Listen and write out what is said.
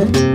Música